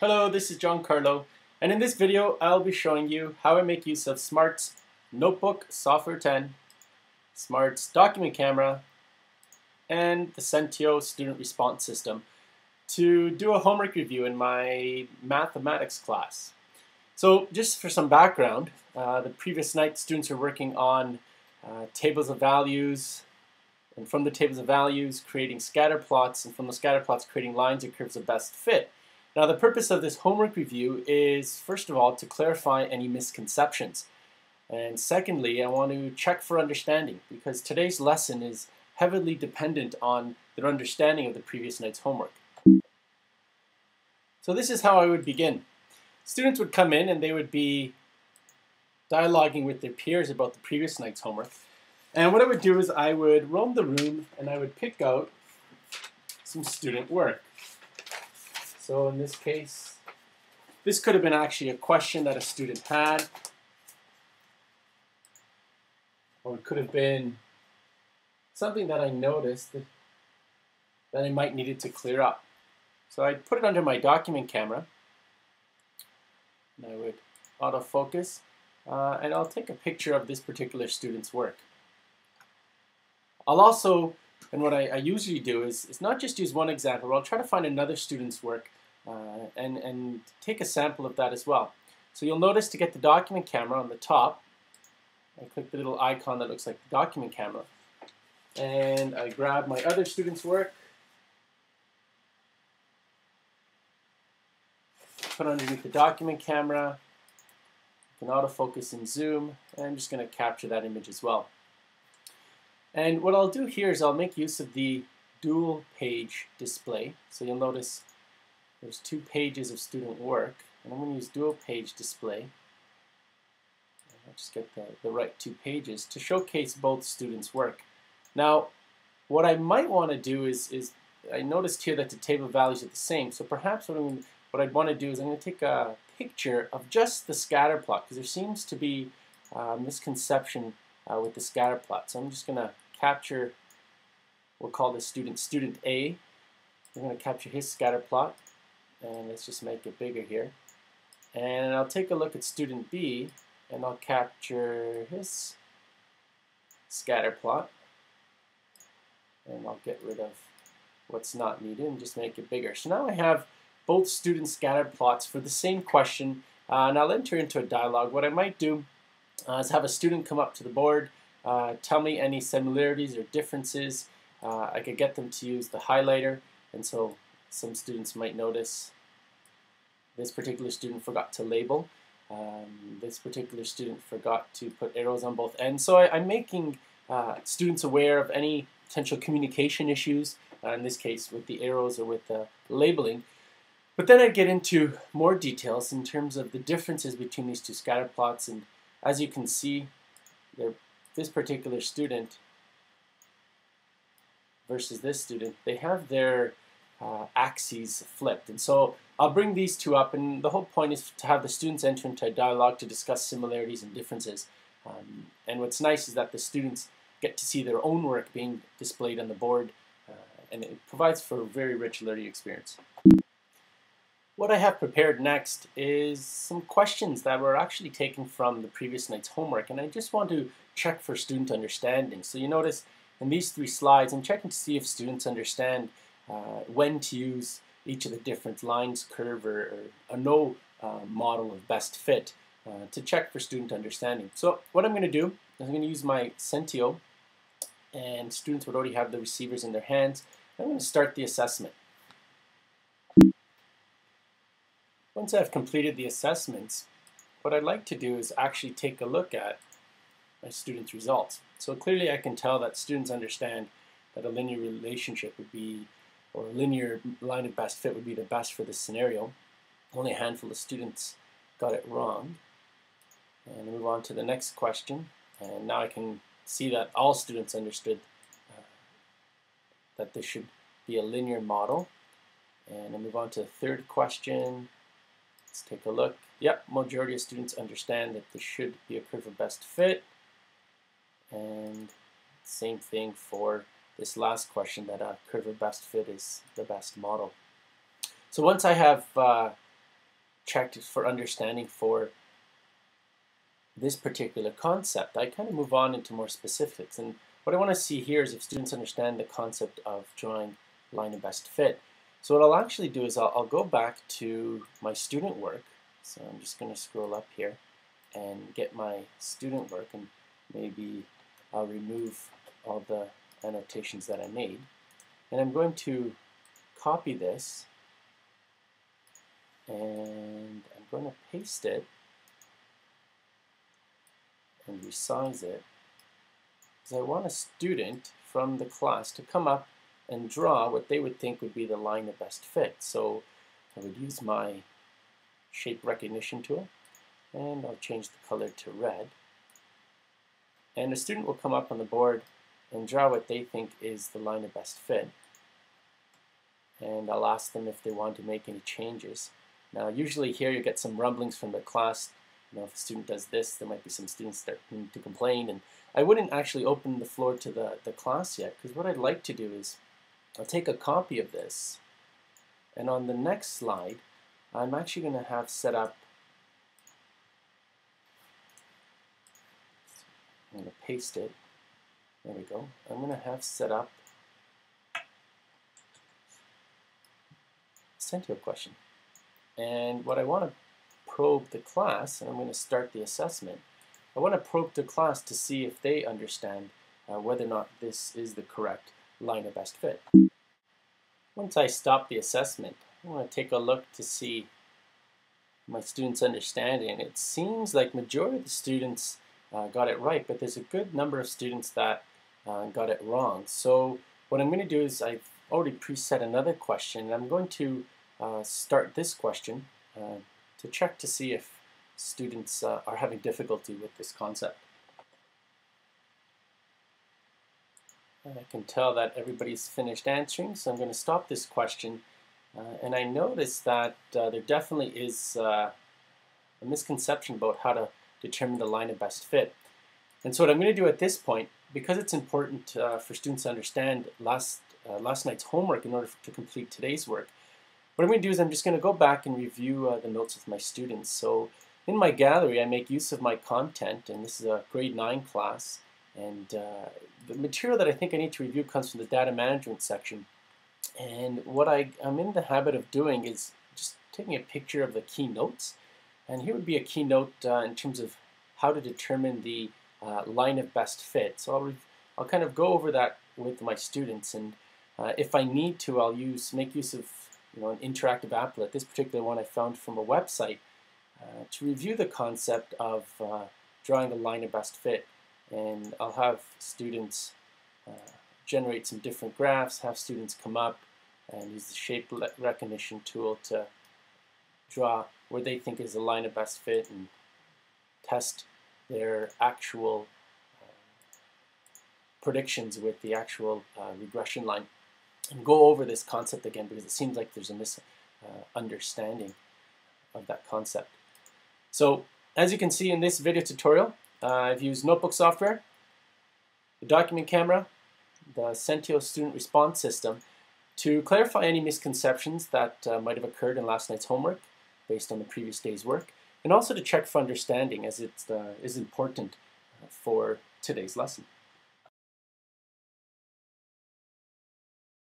Hello, this is Giancarlo, and in this video I'll be showing you how I make use of Smart's Notebook Software 10, Smart's document camera, and the SENTEO student response system to do a homework review in my mathematics class. So just for some background, uh, the previous night students were working on uh, tables of values, and from the tables of values creating scatter plots, and from the scatter plots creating lines and curves of best fit. Now the purpose of this homework review is first of all to clarify any misconceptions. And secondly, I want to check for understanding because today's lesson is heavily dependent on their understanding of the previous night's homework. So this is how I would begin. Students would come in and they would be dialoguing with their peers about the previous night's homework. And what I would do is I would roam the room and I would pick out some student work. So in this case, this could have been actually a question that a student had. Or it could have been something that I noticed that, that I might needed to clear up. So I'd put it under my document camera. And I would autofocus. Uh, and I'll take a picture of this particular student's work. I'll also and what I, I, usually do is, is not just use one example, but I'll try to find another student's work uh, and, and take a sample of that as well. So you'll notice to get the document camera on the top, I click the little icon that looks like the document camera. And I grab my other student's work, put underneath the document camera, you can autofocus and zoom, and I'm just going to capture that image as well. And what I'll do here is I'll make use of the dual page display. So you'll notice there's two pages of student work. And I'm going to use dual page display. I'll just get the, the right two pages to showcase both students' work. Now, what I might want to do is, is I noticed here that the table values are the same. So perhaps what, I'm, what I'd want to do is I'm going to take a picture of just the scatter plot because there seems to be a misconception uh, with the scatter plot. So I'm just going to capture, we'll call this student student A. We're going to capture his scatter plot, and let's just make it bigger here. And I'll take a look at student B, and I'll capture his scatter plot, and I'll get rid of what's not needed and just make it bigger. So now I have both student scatter plots for the same question, uh, and I'll enter into a dialogue. What I might do uh, is have a student come up to the board, uh, tell me any similarities or differences. Uh, I could get them to use the highlighter, and so some students might notice this particular student forgot to label. Um, this particular student forgot to put arrows on both ends. So I, am making uh, students aware of any potential communication issues, uh, in this case with the arrows or with the labeling. But then I get into more details in terms of the differences between these two scatter plots. And as you can see, they're this particular student versus this student, they have their uh, axes flipped. And so I'll bring these two up, and the whole point is to have the students enter into a dialogue to discuss similarities and differences. Um, and what's nice is that the students get to see their own work being displayed on the board, uh, and it provides for a very rich learning experience. What I have prepared next is some questions that were actually taken from the previous night's homework, and I just want to check for student understanding. So you notice in these three slides, I'm checking to see if students understand uh, when to use each of the different lines, curve, or, or a no uh, model of best fit uh, to check for student understanding. So what I'm going to do is I'm going to use my SENTEO, and students would already have the receivers in their hands. I'm going to start the assessment. Once I've completed the assessments, what I'd like to do is actually take a look at students' results. So clearly I can tell that students understand that a linear relationship would be, or a linear line of best fit would be the best for this scenario. Only a handful of students got it wrong. And move on to the next question. And now I can see that all students understood uh, that this should be a linear model. And I move on to the third question. Let's take a look. Yep, majority of students understand that this should be a curve of best fit. And same thing for this last question that a curve of best fit is the best model. So once I have uh, checked for understanding for this particular concept, I kind of move on into more specifics. And what I want to see here is if students understand the concept of drawing line of best fit. So what I'll actually do is I'll, I'll go back to my student work. So I'm just going to scroll up here and get my student work and maybe I'll remove all the annotations that I made. And I'm going to copy this and I'm going to paste it and resize it because I want a student from the class to come up and draw what they would think would be the line of best fit. So I would use my shape recognition tool and I'll change the color to red. And the student will come up on the board and draw what they think is the line of best fit. And I'll ask them if they want to make any changes. Now usually here you get some rumblings from the class you know, if a student does this, there might be some students that need to complain. And I wouldn't actually open the floor to the, the class yet, because what I'd like to do is I'll take a copy of this, and on the next slide, I'm actually going to have set up, I'm going to paste it, there we go, I'm going to have set up SENTEO a question. And what I want to probe the class, and I'm going to start the assessment, I want to probe the class to see if they understand uh, whether or not this is the correct line of best fit. Once I stop the assessment, I want to take a look to see my students' understanding. It seems like majority of the students uh, got it right, but there's a good number of students that uh, got it wrong. So what I'm going to do is I've already preset another question, and I'm going to uh, start this question uh, to check to see if students uh, are having difficulty with this concept. And I can tell that everybody's finished answering, so I'm going to stop this question. Uh, and I notice that there definitely is a misconception about how to determine the line of best fit. And so what I'm going to do at this point, because it's important uh, for students to understand last, uh, last night's homework in order to complete today's work, what I'm going to do is I'm just going to go back and review uh, the notes with my students. So in my gallery, I make use of my content, and this is a grade 9 class. And uh, the material that I think I need to review comes from the data management section. And what I, I'm in the habit of doing is just taking a picture of the key notes. And here would be a keynote uh, in terms of how to determine the uh, line of best fit. So I'll, I'll kind of go over that with my students. And uh, if I need to, I'll use make use of you know, an interactive applet. This particular one I found from a website uh, to review the concept of uh, drawing a line of best fit. And I'll have students uh, generate some different graphs, have students come up and use the shape recognition tool to draw where they think is the line of best fit and test their actual uh, predictions with the actual uh, regression line and go over this concept again because it seems like there's a misunderstanding uh, of that concept. So as you can see in this video tutorial, uh, I've used notebook software, the document camera, the SENTEO student response system to clarify any misconceptions that uh, might have occurred in last night's homework based on the previous day's work, and also to check for understanding as it uh, is important uh, for today's lesson.